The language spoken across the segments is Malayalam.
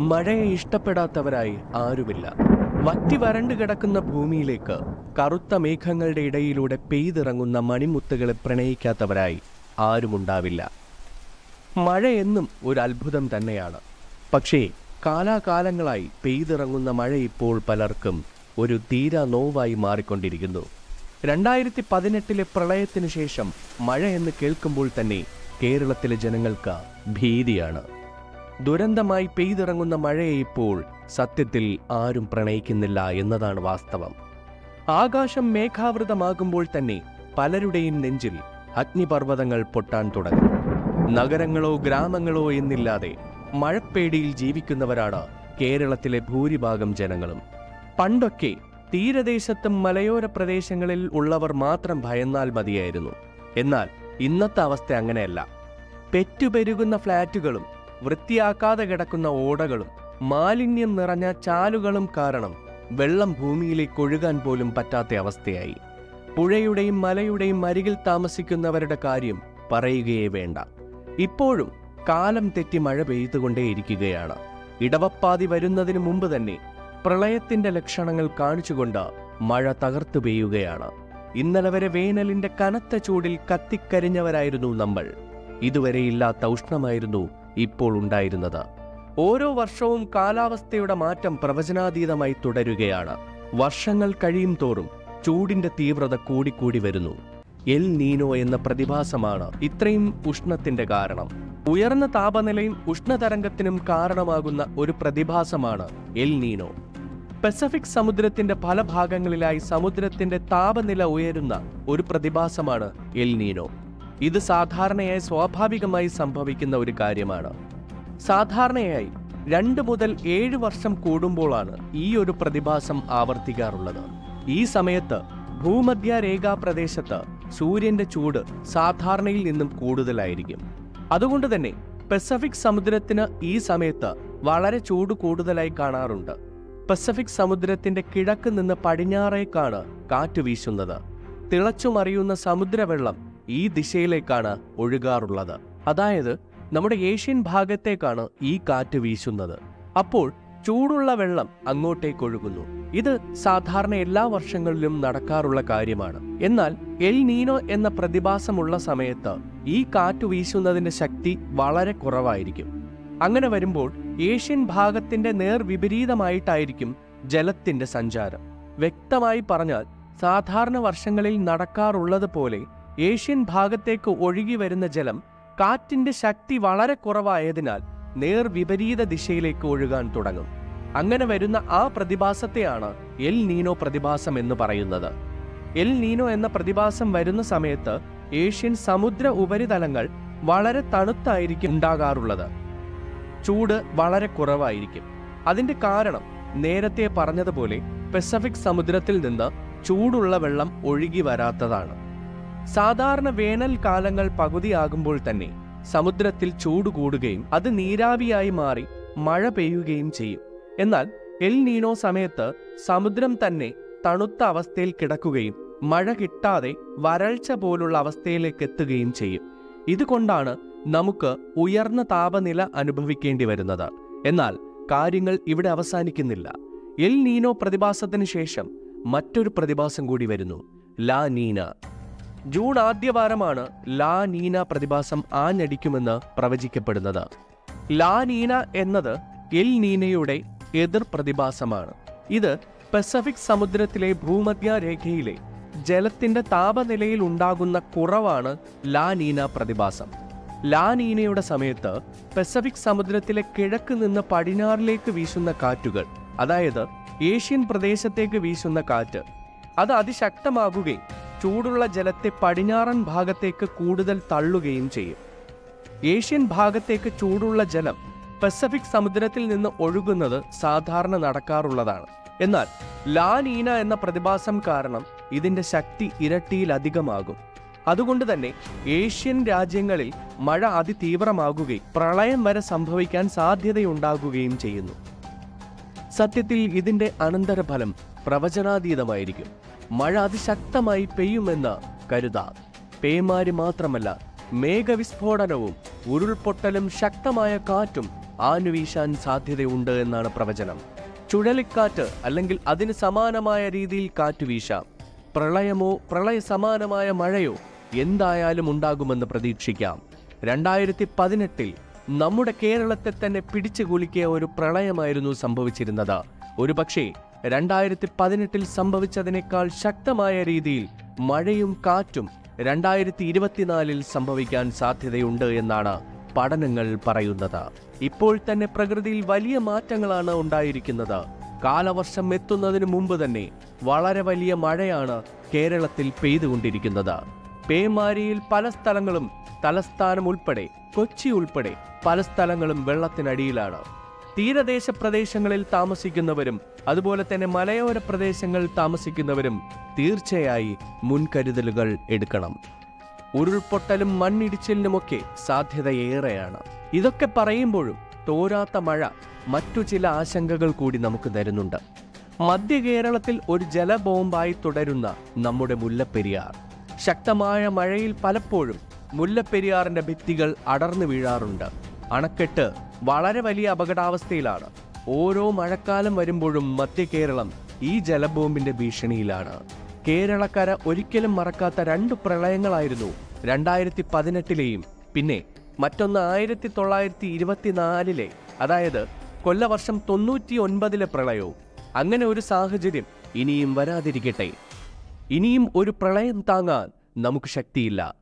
മഴയെ ഇഷ്ടപ്പെടാത്തവരായി ആരുമില്ല. വറ്റി വരണ്ടു കിടക്കുന്ന ഭൂമിയിലേക്ക് കറുത്ത മേഘങ്ങളുടെ ഇടയിലൂടെ പെയ്തിറങ്ങുന്ന മണിമുത്തുകളെ പ്രണയിക്കാത്തവരായി ആരുമുണ്ടാവില്ല. മഴ എന്നും ഒരു അത്ഭുതം തന്നെയാണ്. പക്ഷേ കാലാകാലങ്ങളായി പെയ്തിറങ്ങുന്ന മഴ ഇപ്പോൾ പലർക്കും ഒരു തീരാ നോവായി മാറിക്കൊണ്ടിരിക്കുന്നു. രണ്ടായിരത്തി പതിനെട്ടിലെ പ്രളയത്തിനു ശേഷം മഴ എന്ന് കേൾക്കുമ്പോൾ തന്നെ കേരളത്തിലെ ജനങ്ങൾക്ക് ഭീതിയാണ്. ദുരന്തമായി പെയ്തിറങ്ങുന്ന മഴയെ ഇപ്പോൾ സത്യത്തിൽ ആരും പ്രണയിക്കുന്നില്ല എന്നതാണ് വാസ്തവം. ആകാശം മേഘാവൃതമാകുമ്പോൾ തന്നെ പലരുടെയും നെഞ്ചിൽ അഗ്നിപർവതങ്ങൾ പൊട്ടാൻ തുടങ്ങി. നഗരങ്ങളോ ഗ്രാമങ്ങളോ എന്നില്ലാതെ മഴപ്പേടിയിൽ ജീവിക്കുന്നവരാണ് കേരളത്തിലെ ഭൂരിഭാഗം ജനങ്ങളും. പണ്ടൊക്കെ തീരദേശത്തും മലയോര പ്രദേശങ്ങളിൽ ഉള്ളവർ മാത്രം ഭയന്നാൽ മതിയായിരുന്നു. എന്നാൽ ഇന്നത്തെ അവസ്ഥ അങ്ങനെയല്ല. പെറ്റുപെരുകുന്ന ഫ്ളാറ്റുകളും വൃത്തിയാക്കാതെ കിടക്കുന്ന ഓടകളും മാലിന്യം നിറഞ്ഞ ചാലുകളും കാരണം വെള്ളം ഭൂമിയിലേക്ക് ഒഴുകാൻ പോലും പറ്റാത്ത അവസ്ഥയായി. പുഴയുടെയും മലയുടെയും അരികിൽ താമസിക്കുന്നവരുടെ കാര്യം പറയുകയേ വേണ്ട. ഇപ്പോഴും കാലം തെറ്റി മഴ പെയ്തുകൊണ്ടേയിരിക്കുകയാണ്. ഇടവപ്പാതി വരുന്നതിന് മുമ്പ് തന്നെ പ്രളയത്തിന്റെ ലക്ഷണങ്ങൾ കാണിച്ചുകൊണ്ട് മഴ തകർത്തു പെയ്യുകയാണ്. ഇന്നലെ വരെ വേനലിന്റെ കനത്ത ചൂടിൽ കത്തിക്കരിഞ്ഞവരായിരുന്നു നമ്മൾ. ഇതുവരെയില്ലാത്ത ഉഷ്ണമായിരുന്നു ഇപ്പോൾ ഉണ്ടായിരുന്നത്. ഓരോ വർഷവും കാലാവസ്ഥയുടെ മാറ്റം പ്രവചനാതീതമായി തുടരുകയാണ്. വർഷങ്ങൾ കഴിയും തോറും ചൂടിന്റെ തീവ്രത കൂടിക്കൂടി വരുന്നു. എൽ നീനോ എന്ന പ്രതിഭാസമാണ് ഇത്രയും ഉഷ്ണത്തിന്റെ കാരണം. ഉയർന്ന താപനിലയും ഉഷ്ണതരംഗത്തിനും കാരണമാകുന്ന ഒരു പ്രതിഭാസമാണ് എൽ നീനോ. പസഫിക് സമുദ്രത്തിന്റെ പല ഭാഗങ്ങളിലായി സമുദ്രത്തിന്റെ താപനില ഉയരുന്ന ഒരു പ്രതിഭാസമാണ് എൽ നീനോ. ഇത് സാധാരണയായി സ്വാഭാവികമായി സംഭവിക്കുന്ന ഒരു കാര്യമാണ്. സാധാരണയായി രണ്ട് മുതൽ ഏഴ് വർഷം കൂടുമ്പോഴാണ് ഈ ഒരു പ്രതിഭാസം ആവർത്തിക്കാറുള്ളത്. ഈ സമയത്ത് ഭൂമധ്യരേഖാ പ്രദേശത്ത് സൂര്യന്റെ ചൂട് സാധാരണയിൽ നിന്നും കൂടുതലായിരിക്കും. അതുകൊണ്ട് തന്നെ പസഫിക് സമുദ്രത്തിന് ഈ സമയത്ത് വളരെ ചൂട് കൂടുതലായി കാണാറുണ്ട്. പസഫിക് സമുദ്രത്തിന്റെ കിഴക്ക് നിന്ന് പടിഞ്ഞാറേക്കാണ് കാറ്റ് വീശുന്നത്. തിളച്ചുമറിയുന്ന സമുദ്രവെള്ളം ഈ ദിശയിലേക്കാണ് ഒഴുകാറുള്ളത്. അതായത് നമ്മുടെ ഏഷ്യൻ ഭാഗത്തേക്കാണ് ഈ കാറ്റ് വീശുന്നത്. അപ്പോൾ ചൂടുള്ള വെള്ളം അങ്ങോട്ടേക്ക് ഒഴുകുന്നു. ഇത് സാധാരണ എല്ലാ വർഷങ്ങളിലും നടക്കാറുള്ള കാര്യമാണ്. എന്നാൽ എൽ നീനോ എന്ന പ്രതിഭാസമുള്ള സമയത്ത് ഈ കാറ്റ് വീശുന്നതിന്റെ ശക്തി വളരെ കുറവായിരിക്കും. അങ്ങനെ വരുമ്പോൾ ഏഷ്യൻ ഭാഗത്തിന്റെ നേർ വിപരീതമായിട്ടായിരിക്കും ജലത്തിന്റെ സഞ്ചാരം. വ്യക്തമായി പറഞ്ഞാൽ സാധാരണ വർഷങ്ങളിൽ നടക്കാറുള്ളത് പോലെ ഏഷ്യൻ ഭാഗത്തേക്ക് ഒഴുകി വരുന്ന ജലം കാറ്റിന്റെ ശക്തി വളരെ കുറവായതിനാൽ നേർ വിപരീത ദിശയിലേക്ക് ഒഴുകാൻ തുടങ്ങും. അങ്ങനെ വരുന്ന ആ പ്രതിഭാസത്തെയാണ് എൽ നീനോ പ്രതിഭാസം എന്ന് പറയുന്നത്. എൽ നീനോ എന്ന പ്രതിഭാസം വരുന്ന സമയത്ത് ഏഷ്യൻ സമുദ്ര ഉപരിതലങ്ങൾ വളരെ തണുത്തായിരിക്കും ഉണ്ടാകാറുള്ളത്. ചൂട് വളരെ കുറവായിരിക്കും. അതിന്റെ കാരണം നേരത്തെ പറഞ്ഞതുപോലെ പസഫിക് സമുദ്രത്തിൽ നിന്ന് ചൂടുള്ള വെള്ളം ഒഴുകി വരാത്തതാണ്. സാധാരണ വേനൽക്കാലങ്ങൾ പകുതിയാകുമ്പോൾ തന്നെ സമുദ്രത്തിൽ ചൂട് കൂടുകയും അത് നീരാവിയായി മാറി മഴ പെയ്യുകയും ചെയ്യും. എന്നാൽ എൽ നീനോ സമയത്ത് സമുദ്രം തന്നെ തണുത്ത അവസ്ഥയിൽ കിടക്കുകയും മഴ കിട്ടാതെ വരൾച്ച പോലുള്ള അവസ്ഥയിലേക്ക് എത്തുകയും ചെയ്യും. ഇതുകൊണ്ടാണ് നമുക്ക് ഉയർന്ന താപനില അനുഭവിക്കേണ്ടി വരുന്നത്. എന്നാൽ കാര്യങ്ങൾ ഇവിടെ അവസാനിക്കുന്നില്ല. എൽ നീനോ പ്രതിഭാസത്തിന് ശേഷം മറ്റൊരു പ്രതിഭാസം കൂടി വരുന്നു. ലാ നീന. ജൂൺ ആദ്യവാരമാണ് ലാ നീന പ്രതിഭാസം ആഞ്ഞടിക്കുമെന്ന് പ്രവചിക്കപ്പെടുന്നത്. ലാ നീന എന്നത് എൽ നീനയുടെ എതിർ പ്രതിഭാസമാണ്. ഇത് പസഫിക് സമുദ്രത്തിലെ ഭൂമധ്യരേഖയിലെ ജലത്തിന്റെ താപനിലയിൽ ഉണ്ടാകുന്ന കുറവാണ് ലാ നീന പ്രതിഭാസം. ലാ നീനയുടെ സമയത്ത് പസഫിക് സമുദ്രത്തിലെ കിഴക്ക് നിന്ന് പടിഞ്ഞാറിലേക്ക് വീശുന്ന കാറ്റുകൾ അതായത് ഏഷ്യൻ പ്രദേശത്തേക്ക് വീശുന്ന കാറ്റ് അത് അതിശക്തമാകുകയും ചൂടുള്ള ജലത്തെ പടിഞ്ഞാറൻ ഭാഗത്തേക്ക് കൂടുതൽ തള്ളുകയും ചെയ്യും. ഏഷ്യൻ ഭാഗത്തേക്ക് ചൂടുള്ള ജലം പസഫിക് സമുദ്രത്തിൽ നിന്ന് ഒഴുകുന്നത് സാധാരണ നടക്കാറുള്ളതാണ്. എന്നാൽ ലാനീന എന്ന പ്രതിഭാസം കാരണം ഇതിന്റെ ശക്തി ഇരട്ടിയിലധികമാകും. അതുകൊണ്ട് തന്നെ ഏഷ്യൻ രാജ്യങ്ങളിൽ മഴ അതിതീവ്രമാകുകയും പ്രളയം വരെ സംഭവിക്കാൻ സാധ്യതയുണ്ടാകുകയും ചെയ്യുന്നു. സത്യത്തിൽ ഇതിന്റെ അനന്തരഫലം പ്രവചനാതീതമായിരിക്കും. മഴ അതിശക്തമായി പെയ്യുമെന്ന് കരുതാം. പേമാരി മാത്രമല്ല മേഘവിസ്ഫോടനവും ഉരുൾപൊട്ടലും ശക്തമായ കാറ്റും ആനുവീശാൻ സാധ്യതയുണ്ട് എന്നാണ് പ്രവചനം. ചുഴലിക്കാറ്റ് അല്ലെങ്കിൽ അതിന് സമാനമായ രീതിയിൽ കാറ്റ് വീശാം. പ്രളയമോ പ്രളയ സമാനമായ മഴയോ എന്തായാലും ഉണ്ടാകുമെന്ന് പ്രതീക്ഷിക്കാം. രണ്ടായിരത്തി പതിനെട്ടിൽ നമ്മുടെ കേരളത്തെ തന്നെ പിടിച്ചു കുലുക്കിയ ഒരു പ്രളയമായിരുന്നു സംഭവിച്ചിരുന്നത്. ഒരുപക്ഷേ രണ്ടായിരത്തി പതിനെട്ടിൽ സംഭവിച്ചതിനേക്കാൾ ശക്തമായ രീതിയിൽ മഴയും കാറ്റും രണ്ടായിരത്തി ഇരുപത്തിനാലിൽ സംഭവിക്കാൻ സാധ്യതയുണ്ട് എന്നാണ് പഠനങ്ങൾ പറയുന്നത്. ഇപ്പോൾ തന്നെ പ്രകൃതിയിൽ വലിയ മാറ്റങ്ങളാണ് ഉണ്ടായിരിക്കുന്നത്. കാലവർഷം എത്തുന്നതിന് മുമ്പ് തന്നെ വളരെ വലിയ മഴയാണ് കേരളത്തിൽ പെയ്തുകൊണ്ടിരിക്കുന്നത്. പേമാരിയിൽ പല സ്ഥലങ്ങളും തലസ്ഥാനം ഉൾപ്പെടെ കൊച്ചി ഉൾപ്പെടെ പല സ്ഥലങ്ങളും വെള്ളത്തിനടിയിലാണ്. തീരദേശ പ്രദേശങ്ങളിൽ താമസിക്കുന്നവരും അതുപോലെ തന്നെ മലയോര പ്രദേശങ്ങളിൽ താമസിക്കുന്നവരും തീർച്ചയായി മുൻകരുതലുകൾ എടുക്കണം. ഉരുൾപൊട്ടലും മണ്ണിടിച്ചിലിനുമൊക്കെ സാധ്യതയേറെയാണ്. ഇതൊക്കെ പറയുമ്പോഴും തോരാത്ത മഴ മറ്റു ചില ആശങ്കകൾ കൂടി നമുക്ക് തരുന്നുണ്ട്. മധ്യ കേരളത്തിൽ ഒരു ജലബോംബായി തുടരുന്ന നമ്മുടെ മുല്ലപ്പെരിയാർ. ശക്തമായ മഴയിൽ പലപ്പോഴും മുല്ലപ്പെരിയാറിന്റെ ഭിത്തികൾ അടർന്നു വീഴാറുണ്ട്. അണക്കെട്ട് വളരെ വലിയ അപകടാവസ്ഥയിലാണ്. ഓരോ മഴക്കാലം വരുമ്പോഴും മധ്യ കേരളം ഈ ജലബോംബിന്റെ ഭീഷണിയിലാണ്. കേരളക്കര ഒരിക്കലും മറക്കാത്ത രണ്ട് പ്രളയങ്ങളായിരുന്നു രണ്ടായിരത്തി പതിനെട്ടിലെയും പിന്നെ മറ്റൊന്ന് ആയിരത്തി തൊള്ളായിരത്തി ഇരുപത്തിനാലിലെ അതായത് കൊല്ലവർഷം തൊണ്ണൂറ്റി ഒൻപതിലെ പ്രളയവും. അങ്ങനെ ഒരു സാഹചര്യം ഇനിയും വരാതിരിക്കട്ടെ. ഇനിയും ഒരു പ്രളയം താങ്ങാൻ നമുക്ക് ശക്തിയില്ല.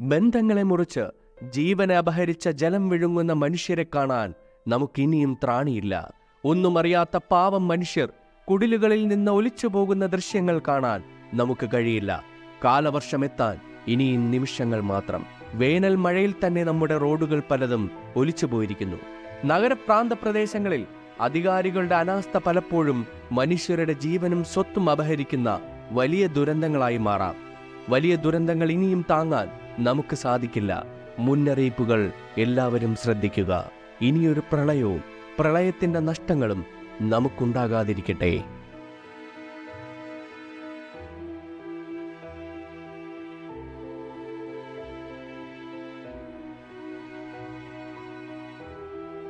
ബന്ധങ്ങളെ മുറിച്ച് ജീവനെ അപഹരിച്ച ജലം വിഴുങ്ങുന്ന മനുഷ്യരെ കാണാൻ നമുക്കിനിയും ത്രാണിയില്ല. ഒന്നും അറിയാത്ത പാവം മനുഷ്യർ കുടിലുകളിൽ നിന്ന് ഒലിച്ചു പോകുന്ന ദൃശ്യങ്ങൾ കാണാൻ നമുക്ക് കഴിയില്ല. കാലവർഷമെത്താൻ ഇനിയും നിമിഷങ്ങൾ മാത്രം. വേനൽ മഴയിൽ തന്നെ നമ്മുടെ റോഡുകൾ പലതും ഒലിച്ചു പോയിരിക്കുന്നു. നഗരപ്രാന്ത പ്രദേശങ്ങളിൽ അധികാരികളുടെ അനാസ്ഥ പലപ്പോഴും മനുഷ്യരുടെ ജീവനും സ്വത്തും അപഹരിക്കുന്ന വലിയ ദുരന്തങ്ങളായി മാറാം. വലിയ ദുരന്തങ്ങൾ ഇനിയും താങ്ങാൻ നമുക്ക് സാധിക്കില്ല. മുന്നറിയിപ്പുകൾ എല്ലാവരും ശ്രദ്ധിക്കുക. ഇനിയൊരു പ്രളയവും പ്രളയത്തിന്റെ നഷ്ടങ്ങളും നമുക്കുണ്ടാകാതിരിക്കട്ടെ.